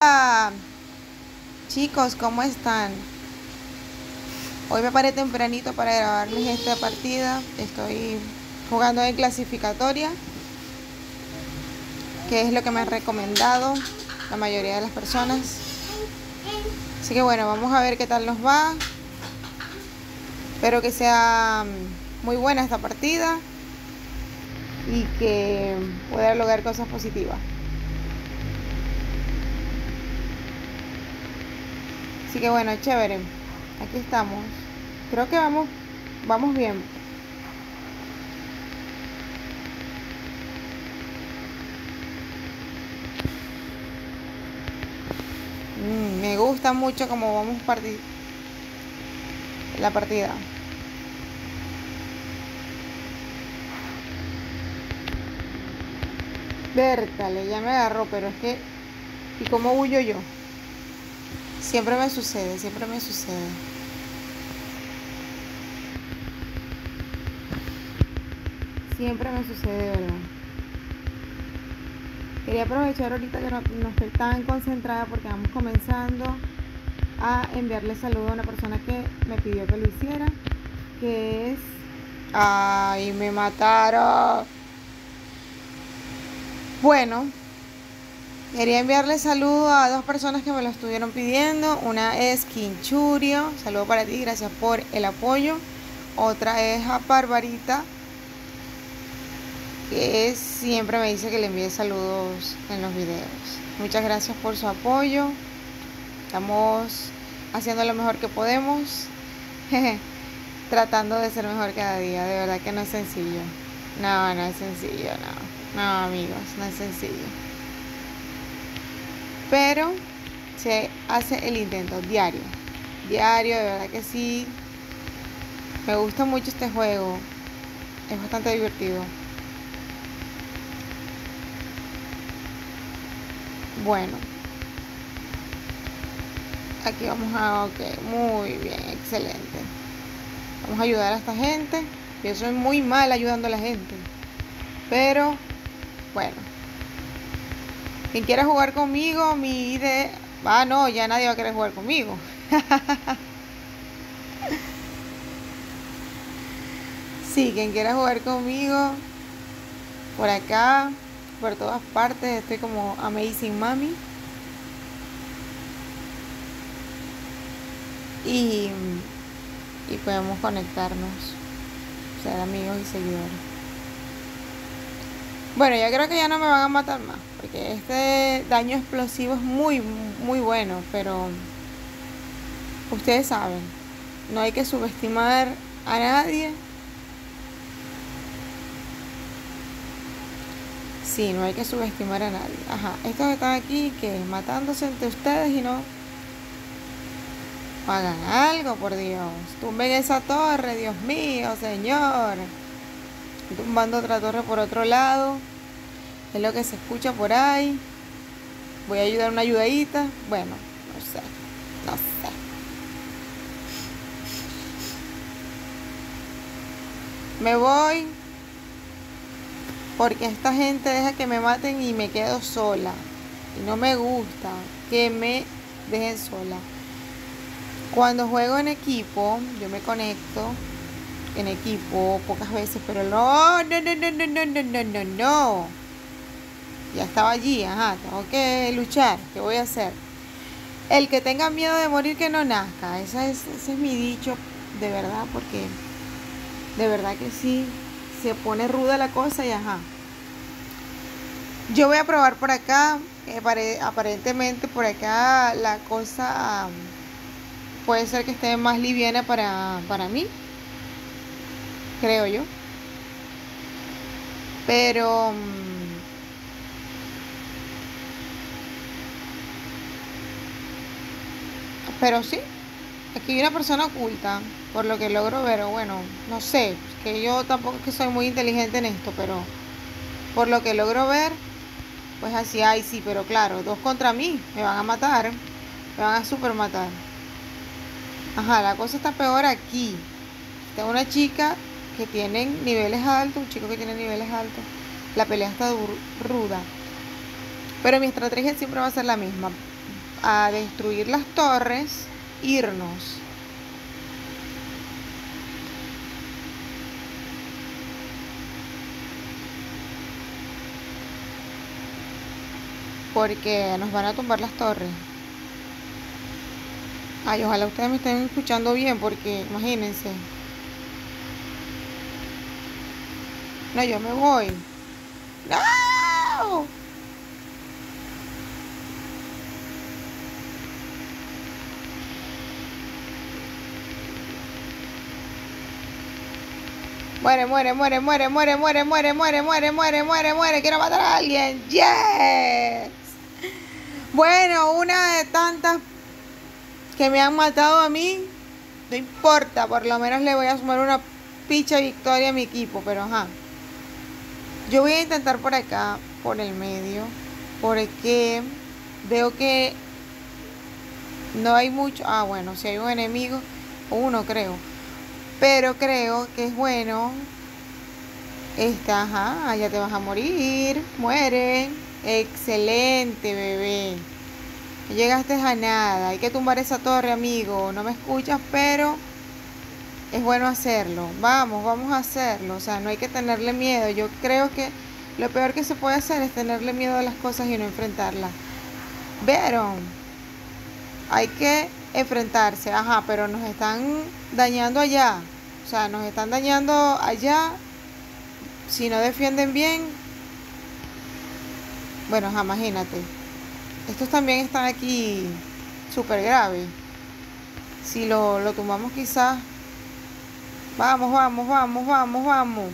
Hola chicos, ¿cómo están? Hoy me paré tempranito para grabarles esta partida. Estoy jugando en clasificatoria, que es lo que me han recomendado la mayoría de las personas. Así que bueno, vamos a ver qué tal nos va. Espero que sea muy buena esta partida y que pueda lograr cosas positivas. Así que bueno, chévere. Aquí estamos. Creo que vamos, vamos bien. Mm, me gusta mucho como vamos partir la partida. Vértale, ya me agarró, pero es que... ¿Y cómo huyo yo? Siempre me sucede, siempre me sucede. Siempre me sucede, ¿verdad? Quería aprovechar ahorita que no, estoy tan concentrada porque vamos comenzando a enviarle saludo a una persona que me pidió que lo hiciera, que es... ¡Ay, me mataron! Bueno, Quería enviarle saludo a dos personas que me lo estuvieron pidiendo. Una es Quinchurio, saludo para ti, gracias por el apoyo. Otra es a Barbarita, que siempre me dice que le envíe saludos en los videos. Muchas gracias por su apoyo. Estamos haciendo lo mejor que podemos. Tratando de ser mejor cada día. De verdad que no es sencillo. No, no es sencillo, no. No, amigos, no es sencillo pero se hace el intento diario. Diario, de verdad que sí. Me gusta mucho este juego. Es bastante divertido. Bueno. Aquí vamos a... Ok, muy bien, excelente. Vamos a ayudar a esta gente. Yo soy muy mal ayudando a la gente. Pero, bueno. Quien quiera jugar conmigo, mi idea... Ah, no, ya nadie va a querer jugar conmigo. sí, quien quiera jugar conmigo, por acá, por todas partes, estoy como Amazing Mami. Y, y podemos conectarnos, ser amigos y seguidores. Bueno, yo creo que ya no me van a matar más, porque este daño explosivo es muy, muy bueno, pero ustedes saben, no hay que subestimar a nadie. Sí, no hay que subestimar a nadie. Ajá, estos están aquí que matándose entre ustedes y no hagan algo, por Dios. Tumben esa torre, Dios mío, Señor tumbando otra torre por otro lado. Es lo que se escucha por ahí. Voy a ayudar una ayudadita. Bueno, no sé. No sé. Me voy porque esta gente deja que me maten y me quedo sola. Y no me gusta que me dejen sola. Cuando juego en equipo, yo me conecto en equipo pocas veces, pero no, no, no, no, no, no, no, no, no, no. Ya estaba allí, ajá, tengo que luchar, ¿qué voy a hacer? El que tenga miedo de morir que no nazca, ese es, ese es mi dicho de verdad, porque de verdad que sí, se pone ruda la cosa y ajá. Yo voy a probar por acá, eh, aparentemente por acá la cosa puede ser que esté más liviana para, para mí creo yo. Pero... Mm, pero sí, aquí hay una persona oculta, por lo que logro ver, bueno, no sé, que yo tampoco es que soy muy inteligente en esto, pero por lo que logro ver, pues así hay, sí, pero claro, dos contra mí, me van a matar, me van a super matar. Ajá, la cosa está peor aquí. Está una chica que tienen niveles altos, un chico que tiene niveles altos, la pelea está ruda. Pero mi estrategia siempre va a ser la misma. a destruir las torres, irnos. Porque nos van a tumbar las torres. Ay, ojalá ustedes me estén escuchando bien porque imagínense. No, yo me voy. ¡No! Muere, muere, muere, muere, muere, muere, muere, muere, muere, muere, muere, muere. Quiero matar a alguien. Yes. Bueno, una de tantas que me han matado a mí. No importa, por lo menos le voy a sumar una picha victoria a mi equipo, pero ajá. Yo voy a intentar por acá, por el medio, porque veo que no hay mucho. Ah, bueno, si hay un enemigo, uno creo. Pero creo que es bueno. Esta, ajá, ya te vas a morir. Muere. Excelente, bebé. llegaste a nada. Hay que tumbar esa torre, amigo. No me escuchas, pero es bueno hacerlo. Vamos, vamos a hacerlo. O sea, no hay que tenerle miedo. Yo creo que lo peor que se puede hacer es tenerle miedo a las cosas y no enfrentarlas. ¿Vieron? Hay que enfrentarse, ajá, pero nos están dañando allá. O sea, nos están dañando allá. Si no defienden bien. Bueno, imagínate. Estos también están aquí súper graves. Si lo, lo tomamos quizás. Vamos, vamos, vamos, vamos, vamos.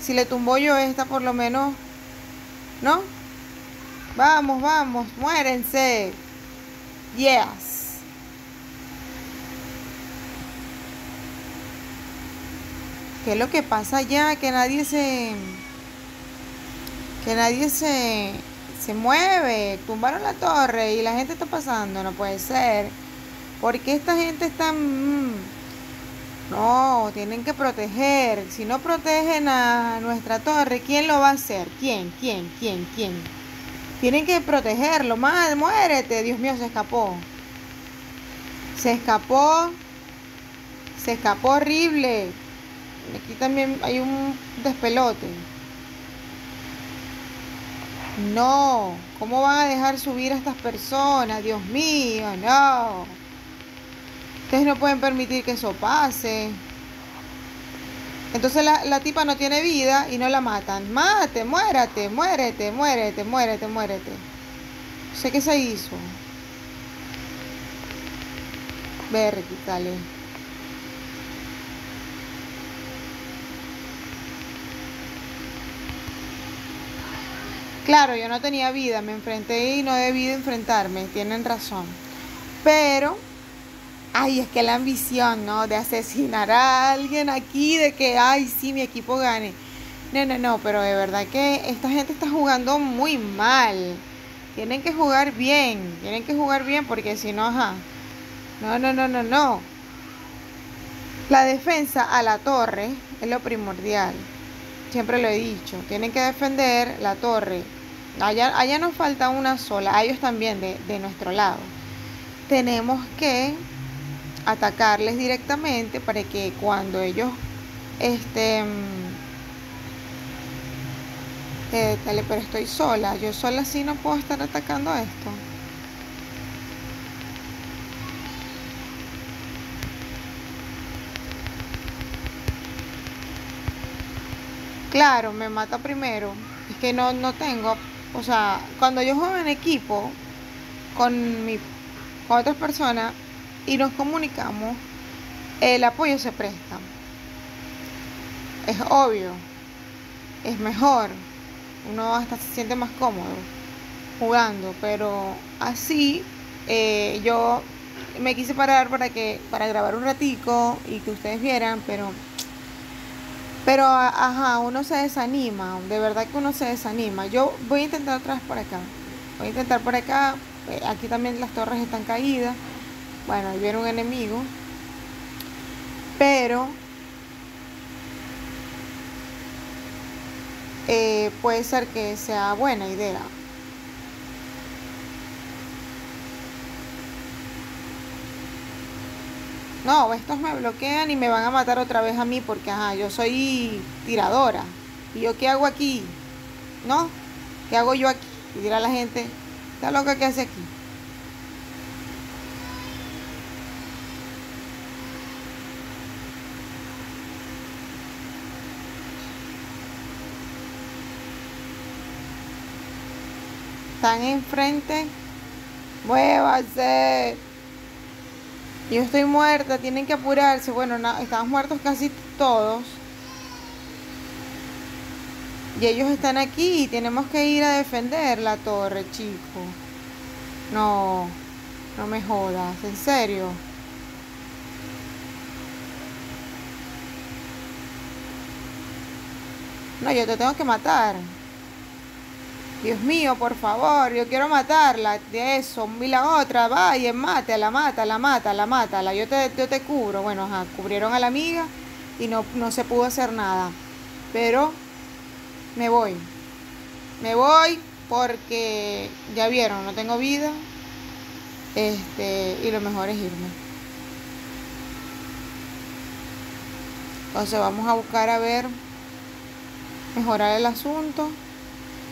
Si le tumbo yo esta por lo menos. ¿No? Vamos, vamos, muérense. Yes. ¿Qué es lo que pasa ya? Que nadie se. Que nadie se. Se mueve. Tumbaron la torre y la gente está pasando. No puede ser. Porque esta gente está. No, tienen que proteger. Si no protegen a nuestra torre, ¿quién lo va a hacer? ¿Quién? ¿Quién? ¿Quién? ¿Quién? Tienen que protegerlo. Madre, muérete. Dios mío, se escapó. Se escapó. Se escapó horrible. Aquí también hay un despelote. No, ¿cómo van a dejar subir a estas personas? Dios mío, no. Ustedes no pueden permitir que eso pase. Entonces la, la, tipa no tiene vida y no la matan. Mate, muérate, muérete, muérete, muérete, muérete. sé qué se hizo. Ver, quítale. Claro, yo no tenía vida, me enfrenté y no debí de enfrentarme, tienen razón. Pero, ay, es que la ambición, ¿no? De asesinar a alguien aquí, de que, ay, sí, mi equipo gane. No, no, no, pero de verdad que esta gente está jugando muy mal. Tienen que jugar bien, tienen que jugar bien porque si no, ajá. No, no, no, no, no. La defensa a la torre es lo primordial. Siempre lo he dicho. Tienen que defender la torre Allá, nos falta una sola, a ellos también de, de nuestro lado. Tenemos que atacarles directamente para que cuando ellos este eh, dale, pero estoy sola, yo sola sí no puedo estar atacando esto. Claro, me mata primero. Es que no, no tengo o sea, cuando yo juego en equipo con, mi, con otras personas y nos comunicamos, el apoyo se presta. Es obvio, es mejor, uno hasta se siente más cómodo jugando, pero así eh, yo me quise parar para que para grabar un ratico y que ustedes vieran, pero pero, ajá, uno se desanima, de verdad que uno se desanima. Yo voy a intentar vez por acá. Voy a intentar por acá. Eh, aquí también las torres están caídas. Bueno, ahí viene un enemigo. Pero, eh, puede ser que sea buena idea. No, estos me bloquean y me van a matar otra vez a mí porque, ajá, yo soy tiradora. ¿Y yo qué hago aquí? ¿No? ¿Qué hago yo aquí? Y dirá la gente, ¿está loca qué hace aquí? Están enfrente. Muévase. Yo estoy muerta, tienen que apurarse. Bueno, estamos muertos casi todos. Y ellos están aquí y tenemos que ir a defender la torre, chico. No, no me jodas, en serio. No, yo te tengo que matar. Dios mío, por favor, yo quiero matarla. De eso, y la otra, vaya, mátala, mátala, mátala, mátala. Yo te, yo te cubro. Bueno, ajá, cubrieron a la amiga y no, no se pudo hacer nada. Pero me voy. Me voy porque ya vieron, no tengo vida. Este, y lo mejor es irme. Entonces vamos a buscar a ver, mejorar el asunto.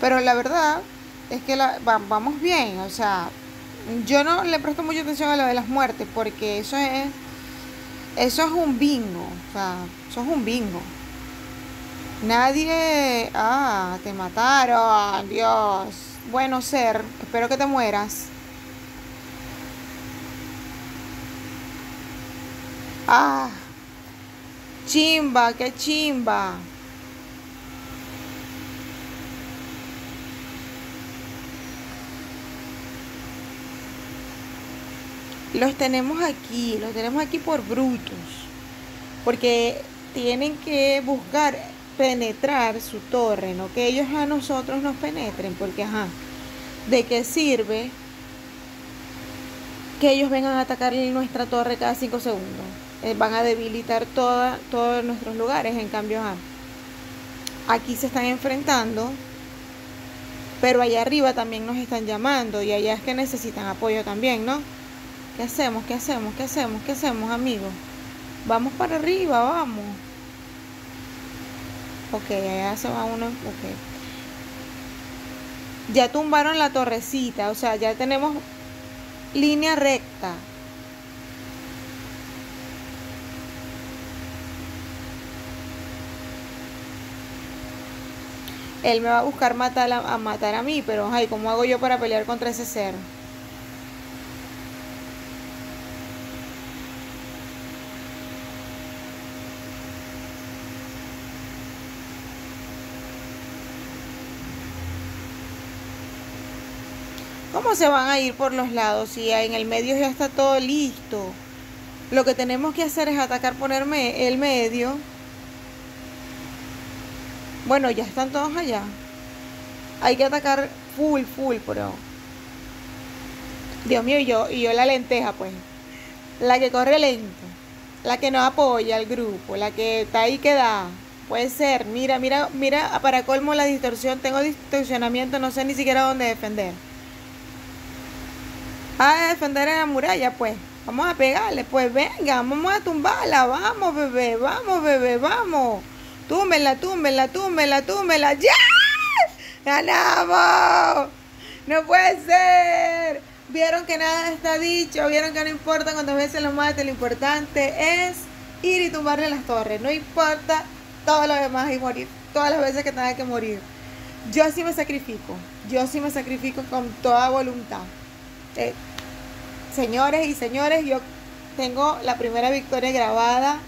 Pero la verdad es que la, vamos bien, o sea, yo no le presto mucha atención a lo de las muertes porque eso es eso es un bingo, o sea, eso es un bingo. Nadie, ah, te mataron, Dios. Bueno, ser, espero que te mueras. Ah, chimba, qué chimba. Los tenemos aquí, los tenemos aquí por brutos, porque tienen que buscar penetrar su torre, no que ellos a nosotros nos penetren, porque ajá, ¿de qué sirve que ellos vengan a atacar nuestra torre cada cinco segundos? Eh, van a debilitar toda, todos nuestros lugares, en cambio, ajá, aquí se están enfrentando, pero allá arriba también nos están llamando y allá es que necesitan apoyo también, ¿no? ¿Qué hacemos? ¿Qué hacemos? ¿Qué hacemos? ¿Qué hacemos, amigos? Vamos para arriba, vamos. Ok, allá se va uno. Ok. Ya tumbaron la torrecita, o sea, ya tenemos línea recta. Él me va a buscar matar a, matar a mí, pero ay, ¿cómo hago yo para pelear contra ese ser? ¿Cómo se van a ir por los lados si en el medio ya está todo listo? Lo que tenemos que hacer es atacar, ponerme el medio. Bueno, ya están todos allá. Hay que atacar full, full, pero... Dios mío, y yo, y yo la lenteja, pues. La que corre lento. La que no apoya al grupo. La que está ahí que da. Puede ser. Mira, mira, mira, para colmo la distorsión. Tengo distorsionamiento, no sé ni siquiera dónde defender a defender en la muralla, pues. Vamos a pegarle, pues venga, vamos a tumbarla, vamos bebé, vamos bebé, vamos. Túmbela, túmbela, túmbela, túmbela, ¡ya! ¡Ganamos! No puede ser. Vieron que nada está dicho, vieron que no importa cuántas veces lo mate, lo importante es ir y tumbarle las torres. No importa todo lo demás y morir, todas las veces que tenga que morir. Yo sí me sacrifico, yo sí me sacrifico con toda voluntad. Eh, señores y señores, yo tengo la primera victoria grabada,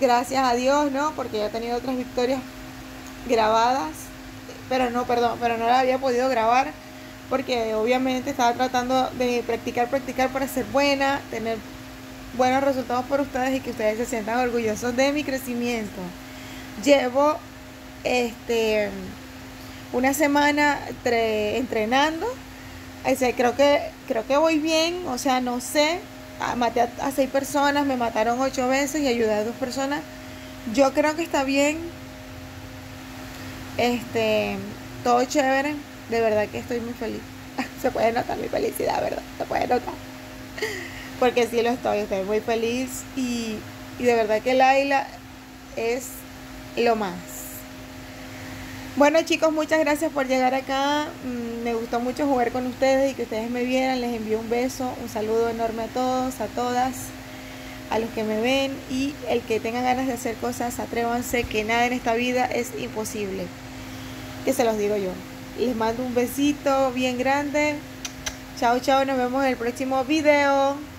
gracias a Dios, ¿no? Porque ya he tenido otras victorias grabadas, pero no, perdón, pero no la había podido grabar porque obviamente estaba tratando de practicar, practicar para ser buena, tener buenos resultados por ustedes y que ustedes se sientan orgullosos de mi crecimiento. Llevo este una semana entrenando creo que creo que voy bien, o sea, no sé. Ah, maté a, seis personas, me mataron ocho veces y ayudé a dos personas. Yo creo que está bien. Este, todo chévere. De verdad que estoy muy feliz. Se puede notar mi felicidad, ¿verdad? Se puede notar. porque sí lo estoy, estoy muy feliz y, y de verdad que Laila es lo más. Bueno chicos, muchas gracias por llegar acá. Mm, me gustó mucho jugar con ustedes y que ustedes me vieran. Les envío un beso, un saludo enorme a todos, a todas, a los que me ven y el que tenga ganas de hacer cosas, atrévanse, que nada en esta vida es imposible. Que se los digo yo. Les mando un besito bien grande. Chao, chao, nos vemos en el próximo video.